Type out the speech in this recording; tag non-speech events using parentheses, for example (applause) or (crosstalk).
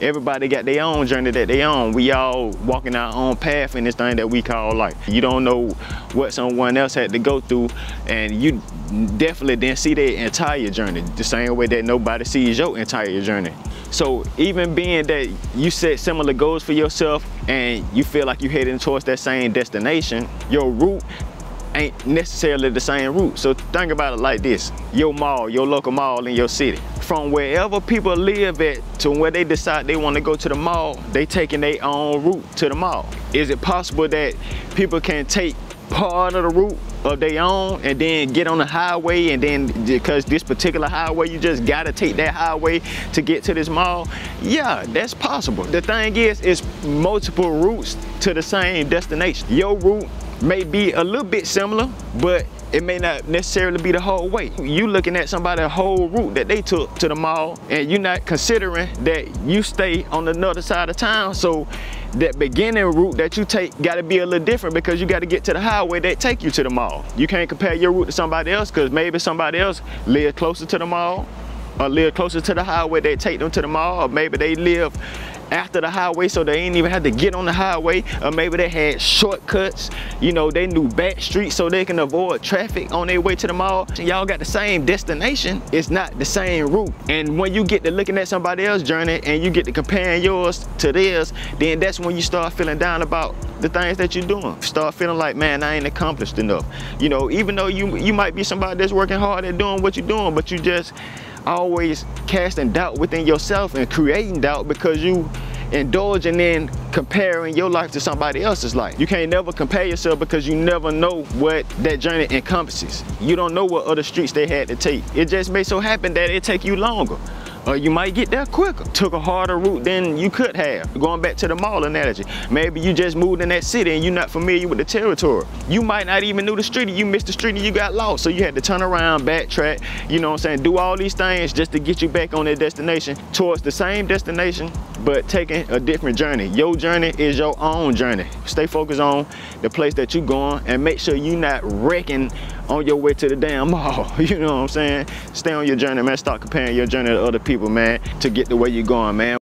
everybody got their own journey that they own. We all walking our own path in this thing that we call life. You don't know what someone else had to go through and you definitely didn't see their entire journey the same way that nobody sees your entire journey. So even being that you set similar goals for yourself and you feel like you're heading towards that same destination, your route ain't necessarily the same route. So think about it like this. Your mall, your local mall in your city. From wherever people live at to where they decide they want to go to the mall, they taking their own route to the mall. Is it possible that people can take part of the route of their own and then get on the highway and then because this particular highway you just gotta take that highway to get to this mall? Yeah that's possible. The thing is it's multiple routes to the same destination. Your route may be a little bit similar, but it may not necessarily be the whole way. You looking at somebody's whole route that they took to the mall and you're not considering that you stay on another side of town. So that beginning route that you take got to be a little different because you got to get to the highway that take you to the mall. You can't compare your route to somebody else because maybe somebody else live closer to the mall or live closer to the highway that take them to the mall or maybe they live after the highway so they ain't even had to get on the highway or maybe they had shortcuts. You know they knew back streets so they can avoid traffic on their way to the mall. Y'all got the same destination it's not the same route. And when you get to looking at somebody else's journey and you get to comparing yours to theirs then that's when you start feeling down about the things that you're doing. Start feeling like man I ain't accomplished enough. You know even though you you might be somebody that's working hard at doing what you're doing but you just always casting doubt within yourself and creating doubt because you indulging in comparing your life to somebody else's life. You can't never compare yourself because you never know what that journey encompasses. You don't know what other streets they had to take. It just may so happen that it take you longer or you might get there quicker. Took a harder route than you could have. Going back to the mall analogy. Maybe you just moved in that city and you're not familiar with the territory. You might not even know the street. You missed the street and you got lost. So you had to turn around, backtrack, you know what I'm saying, do all these things just to get you back on that destination towards the same destination, but taking a different journey. Your journey is your own journey. Stay focused on the place that you're going and make sure you're not wrecking on your way to the damn mall. (laughs) You know what I'm saying? Stay on your journey, man. Stop comparing your journey to other people, man, to get the way you're going, man.